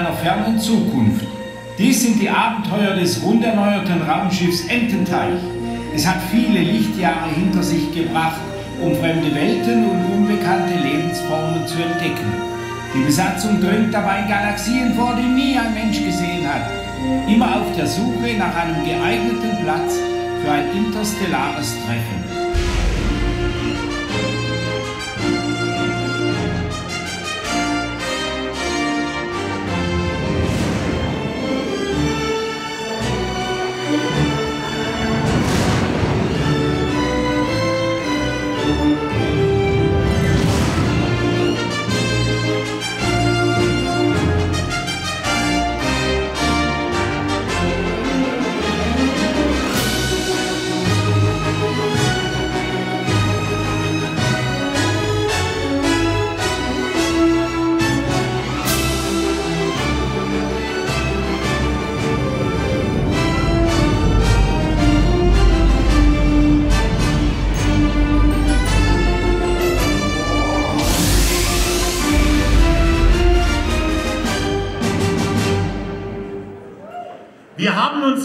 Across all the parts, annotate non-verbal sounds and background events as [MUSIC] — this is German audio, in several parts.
einer fernen Zukunft. Dies sind die Abenteuer des runderneuerten Raumschiffs Ententeich. Es hat viele Lichtjahre hinter sich gebracht, um fremde Welten und unbekannte Lebensformen zu entdecken. Die Besatzung dröhnt dabei Galaxien vor, die nie ein Mensch gesehen hat. Immer auf der Suche nach einem geeigneten Platz für ein interstellares Treffen.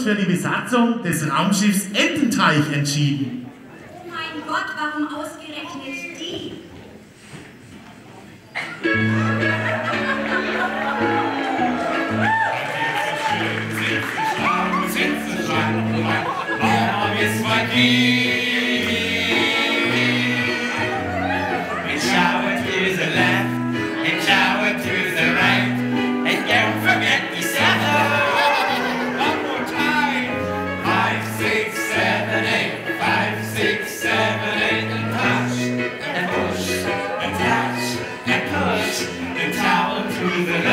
Für die Besatzung des Raumschiffs Ententeich entschieden. Oh mein Gott, warum ausgerechnet die? And Thank you.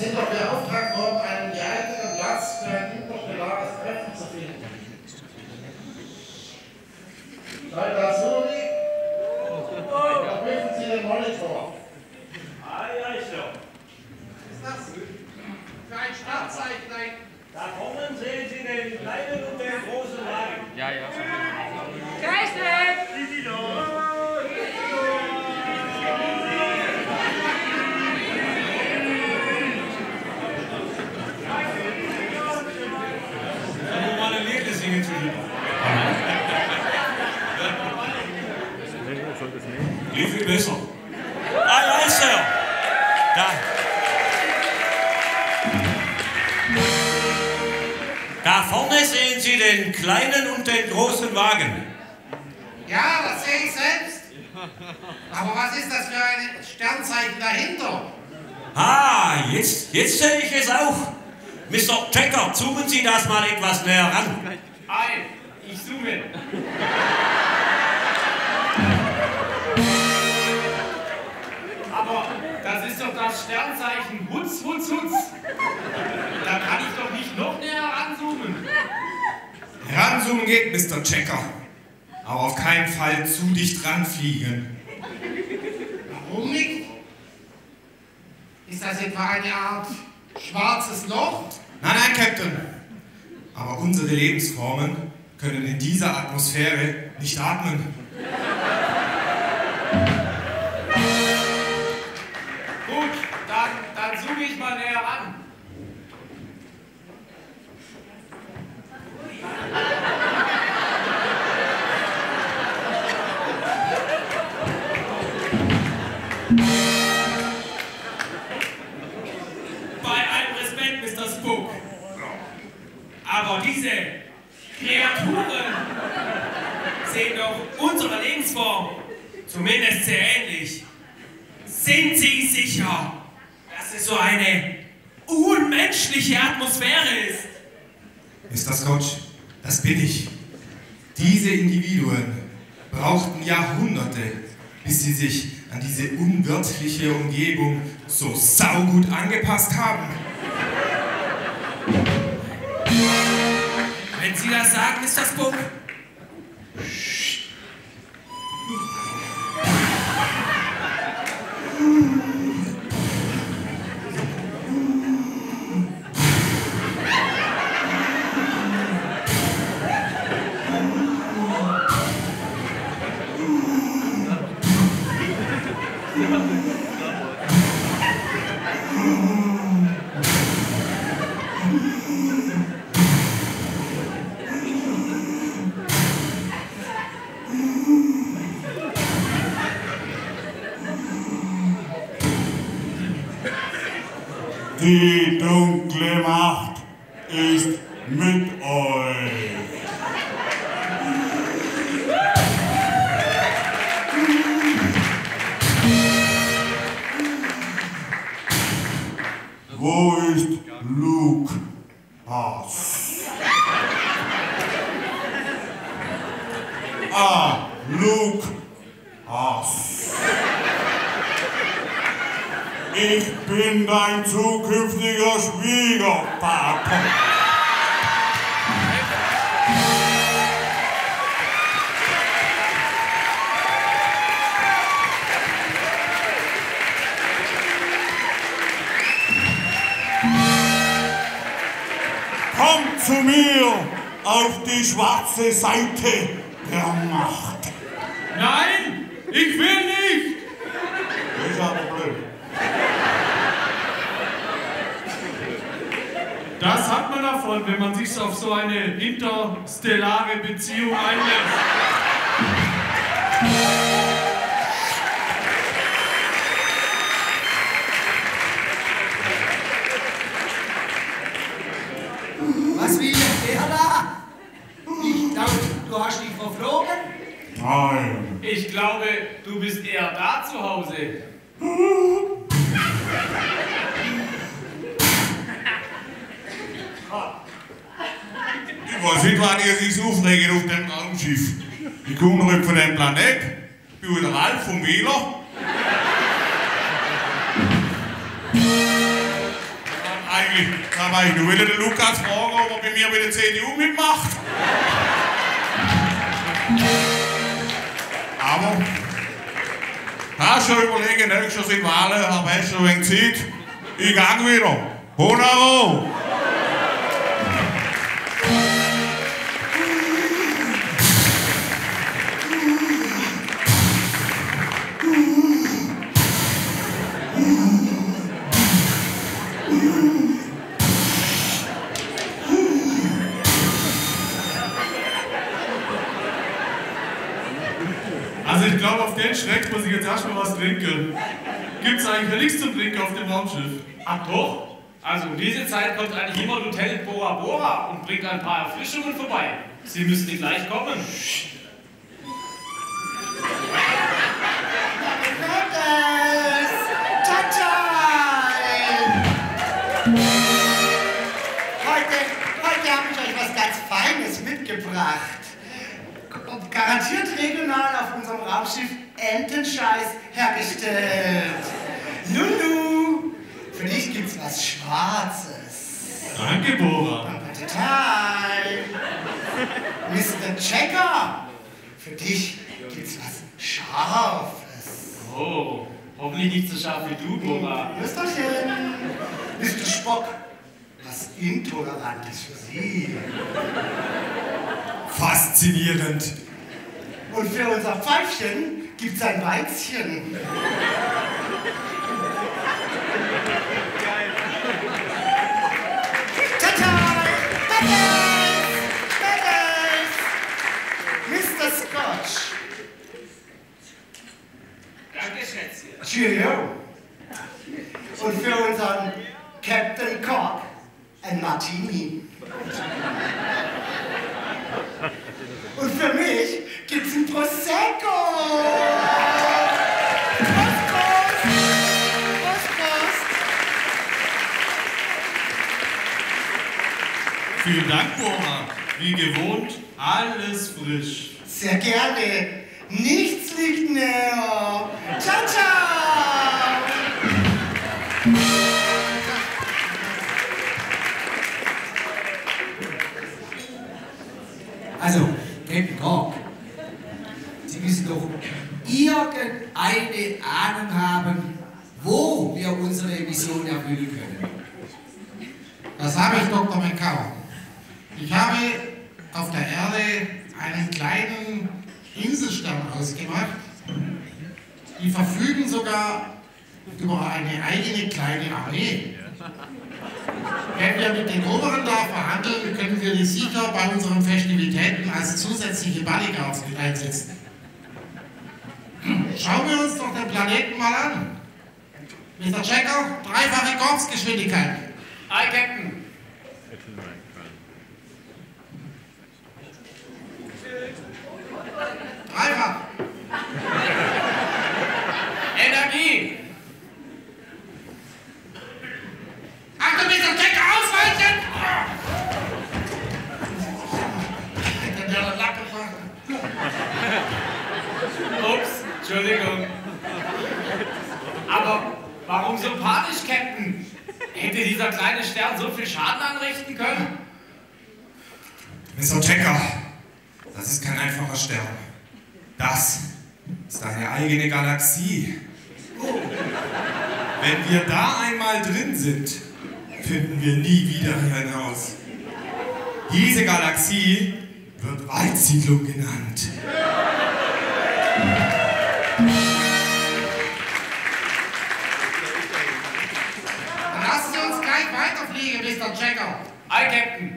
Sind doch beauftragt worden, einen geeigneten Platz für ein interstellares Treffen zu finden. Seid dazu nicht? Überprüfen Sie den Monitor. Was ist das? Für ein Startzeichen, ein Da vorne sehen Sie den kleinen und den großen Wagen. Ja, ja. Dann mal eine Lieder singen zu dir. Wie viel besser? Ah, ja, ist er. Da. Da vorne sehen Sie den kleinen und den großen Wagen. Ja, das sehe ich selbst. Aber was ist das für ein Sternzeichen dahinter? Ah, jetzt, jetzt sehe ich es auch. Mr. Checker, zoomen Sie das mal etwas näher ran. Das Sternzeichen Hutz, Hutz, Hutz. Da kann ich doch nicht noch näher ranzoomen. Ranzoomen geht, Mr. Checker. Aber auf keinen Fall zu dicht ranfliegen. Warum nicht? Ist das etwa eine Art schwarzes Loch? Nein, nein, Captain. Aber unsere Lebensformen können in dieser Atmosphäre nicht atmen. Dann zoome ich mal näher ran. Bei allem Respekt, Mr. Spook. Aber diese Kreaturen sehen doch unserer Lebensform zumindest sehr ähnlich. Sind Sie sicher, dass es so eine unmenschliche Atmosphäre ist. Mr. Scotch, das bin ich. Diese Individuen brauchten Jahrhunderte, bis sie sich an diese unwirtliche Umgebung so saugut angepasst haben. Wenn Sie das sagen, ist das Buck. Die dunkle Macht ist mit euch. Wo ist bin dein zukünftiger Schwiegervater. Komm zu mir auf die schwarze Seite der Macht. Nein, ich will nicht. Ist aber blöd. Das hat man davon, wenn man sich auf so eine interstellare Beziehung einlässt. Was will denn der da? Ich glaube, du hast dich verflogen. Nein. Ich glaube, du bist eher da zu Hause. [LAUGHS] Ich weiß nicht, wann ihr sich aufregt auf dem Raumschiff. Ich komme nicht von dem Planet. Ich bin der Ralf vom Wieler. Eigentlich, da war ich nur wieder den Lukas fragen, ob er bei mir bei der CDU mitmacht. Aber, da schon überlegen, nächstes Wahlen, habe ich schon ein wenig Zeit. Ich gang wieder. Honaro! Trinken. Gibt's eigentlich nichts zum Trinken auf dem Raumschiff? Ach doch? Also um diese Zeit kommt eigentlich immer Lieutenant Bora Bora und bringt ein paar Erfrischungen vorbei. Sie müssten gleich kommen. Mädels! Tata! Heute, heute habe ich euch was ganz Feines mitgebracht. Garantiert regional auf unserem Raumschiff Entenscheiß hergestellt. Lulu, für dich gibt's was Schwarzes. Danke, Bora. Total. Mr. Checker, für dich gibt's was Scharfes. Oh, hoffentlich nicht so scharf wie du, Bora. Müsterchen, Mr. Spock, was Intolerantes für Sie. Faszinierend. Und für unser Pfeifchen gibt's ein Weizchen. Mr. Scotch. Danke, Schätzchen. Cheerio. Und für unseren Captain Cock ein Martini. Und für mich gibt's ein Prosecco! Vielen Dank, Oma. Wie gewohnt, alles frisch. Sehr gerne. Nichts liegt näher. Ciao, ciao. Auf der Erde einen kleinen Inselstern ausgemacht. Die verfügen sogar über eine eigene kleine Armee. Wenn wir mit den Oberen da verhandeln, können wir die sicher bei unseren Festivitäten als zusätzliche Bodyguards mit einsetzen. Schauen wir uns doch den Planeten mal an. Mr. Checker, dreifache Korpsgeschwindigkeit. Hi, Captain. Dreifach. Energie. Achtung, Mr. Checker, ausweichen! Hätte der machen. Ups, Entschuldigung. Aber warum so panisch, Captain? Hätte dieser kleine Stern so viel Schaden anrichten können? Mr. Checker, das ist kein einfacher Stern. Das ist eine eigene Galaxie. Wenn wir da einmal drin sind, finden wir nie wieder hinaus. Diese Galaxie wird Waldsiedlung genannt. Dann lassen Sie uns gleich weiterfliegen, Mr. Checker. Hi, Captain.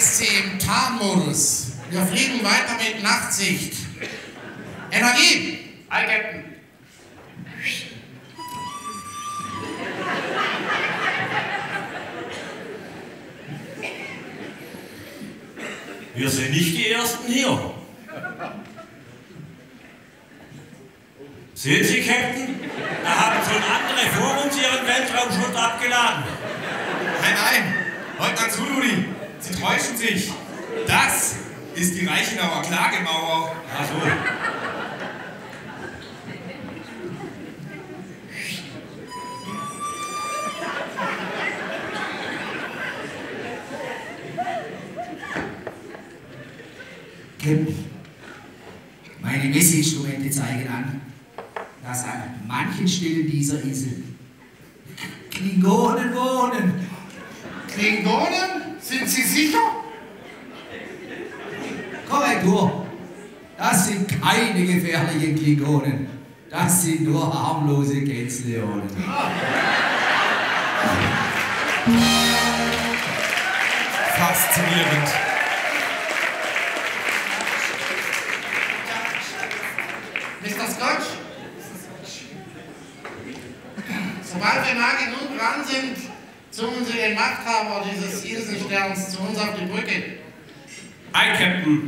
Sie im Tarnmodus. Wir fliegen weiter mit Nachtsicht. Energie! Hi, Captain. Wir sind nicht die Ersten hier. Sehen Sie, Captain? Da haben schon andere vor uns ihren Weltraumschutz abgeladen. Nein, nein, mal zu, Ludi. Sie täuschen sich. Das ist die Reichenauer Klagemauer. Ach so. Captain, meine Messinstrumente zeigen an, dass an manchen Stellen dieser Insel Klingonen wohnen. Klingonen? Sind Sie sicher? Korrektur. Das sind keine Klingonen. Das sind nur harmlose Gänzleonen. Faszinierend. Mr. Scotch? Sobald wir nah genug dran sind, zoomen Sie den Machthaber dieses Inselsterns zu uns auf die Brücke. Hi, Captain.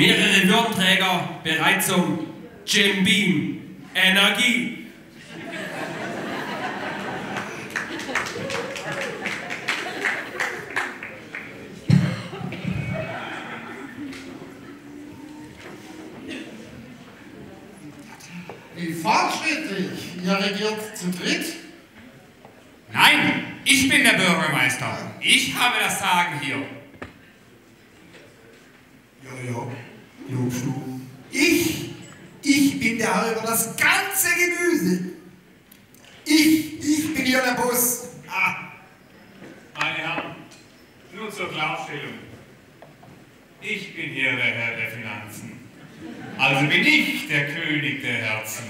Mehrere Würmträger bereit zum Jim Beam. Energie. Wie fortschrittlich! Ihr regiert zu dritt? Nein, ich bin der Bürgermeister. Ich habe das Sagen hier. Ja, ja, glaubst du? Ich, ich bin der Herr über das ganze Gemüse. Ich, ich bin hier der Boss. Ah, meine Herren, nur zur Klarstellung. Ich bin hier der Herr der Finanzen. Also bin ich der König der Herzen.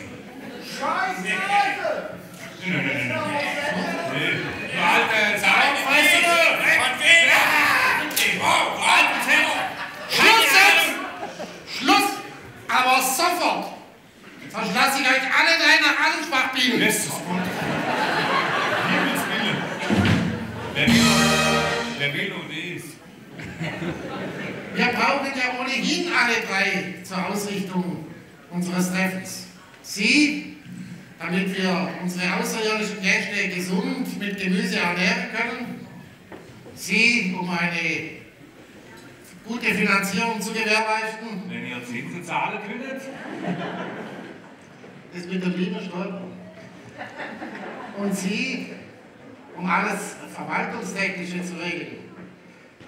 Scheiße, nee, nee. Du alte Zeit, du noch? Von wem? Du alten Terror! Schluss jetzt! Schluss! Aber sofort! Sonst lasse ich euch alle drei nach Allensbach biegen. Wer will, wer will und ist? Wir brauchen ja ohnehin alle drei zur Ausrichtung unseres Treffens. Sie, damit wir unsere außerirdischen Gäste gesund mit Gemüse ernähren können. Sie, um eine gute Finanzierung zu gewährleisten. Wenn ihr Zinsen zahlen könntet? Das mit der Liebe stolpern. Und Sie, um alles Verwaltungstechnische zu regeln.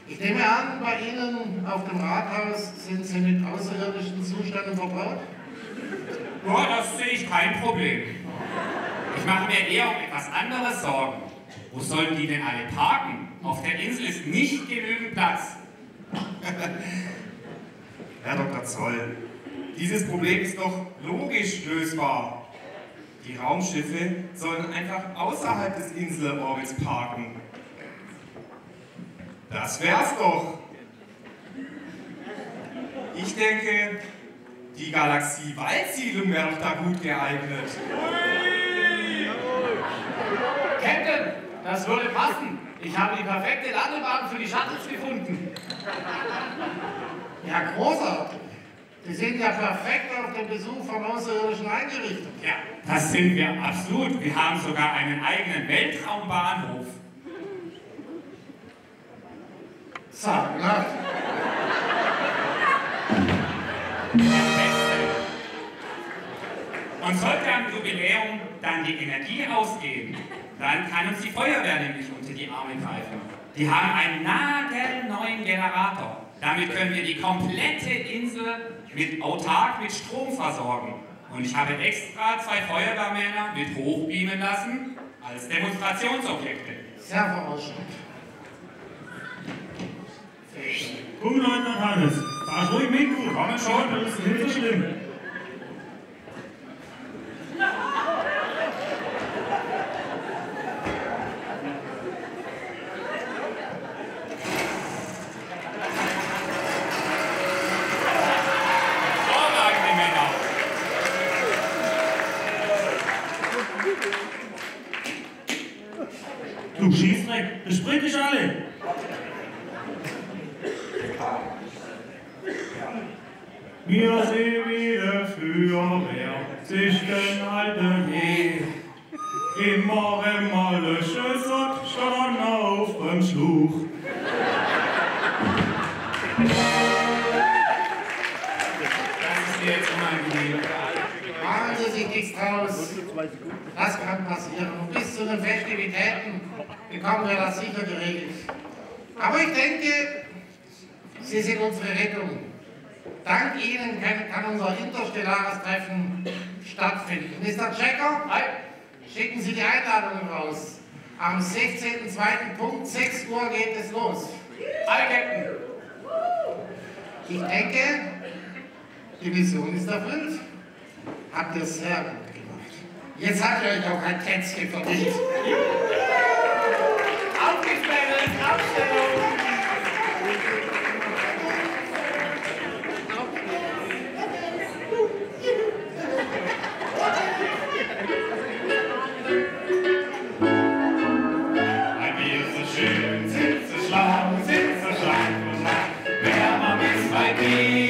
Ich nehme an, bei Ihnen auf dem Rathaus sind Sie mit außerirdischen Zuständen vertraut? Ja, das sehe ich kein Problem. Ich mache mir eher um etwas anderes Sorgen. Wo sollen die denn alle parken? Auf der Insel ist nicht genügend Platz. [LAUGHS] Herr Dr. Zoll, dieses Problem ist doch logisch lösbar. Die Raumschiffe sollen einfach außerhalb des Inselorbits parken. Das wär's doch. Ich denke, die Galaxie Waldsiedlung wäre doch da gut geeignet. Captain, das würde passen. Ich habe die perfekte Landebahn für die Shuttles gefunden. Ja, großartig. Sie sind ja perfekt auf den Besuch von Außerirdischen eingerichtet. Ja, das sind wir absolut. Wir haben sogar einen eigenen Weltraumbahnhof. Sagenhaft. Und sollte am Jubiläum dann die Energie ausgehen, dann kann uns die Feuerwehr nämlich unter die Arme greifen. Die haben einen Generator. Damit können wir die komplette Insel mit autark mit Strom versorgen. Und ich habe extra zwei Feuerwehrmänner mit hochbeamen lassen als Demonstrationsobjekte. Sehr vorausschauend. Komm, Leutnant Hannes, fahr ruhig mit, du. Kommen schon. Das ist nicht so schlimm. Du Schießdreck, besprit dich alle. Wir sehen wieder Feuerwehr, sich den alten Weg. Immer wenn mal eine Schüssel stand auf dem Schluch. Das ist jetzt unangenehm. Machen Sie sich nichts draus. Das kann passieren. Und bis zu den Festivitäten bekommen wir das sicher geregelt. Aber ich denke, Sie sind unsere Rettung. Dank Ihnen kann, kann unser interstellares Treffen stattfinden. Mr. Checker, schicken Sie die Einladungen raus. Am 16.02. Punkt 6 Uhr geht es los. Hi, Captain. Ich denke, die Mission ist erfüllt. Habt ihr sehr gut gemacht. Jetzt habt ihr euch auch ein Tänzchen verdient. Aufgesperrt, Abstellung. Sitze, schlafen, sitze, schlafen, schlafen. Wärmer bis bei Bier.